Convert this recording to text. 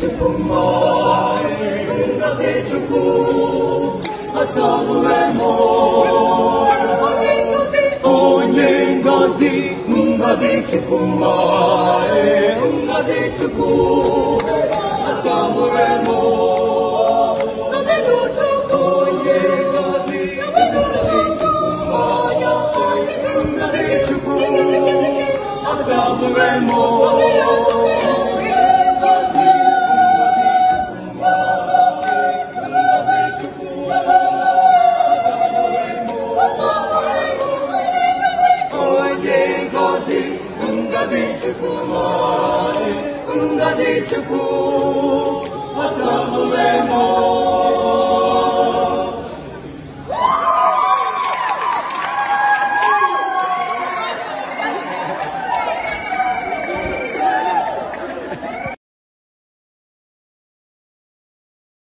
chukumae ngazi chuku asamuremo onye ngozi ngozi chukumae ngazi chuku asamuremo onye ngozi ngozi chukumae ngazi chuku asamuremo onye ngozi ngozi chukwumae ngozi chukwu asamuremo